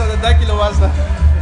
essa daqui 10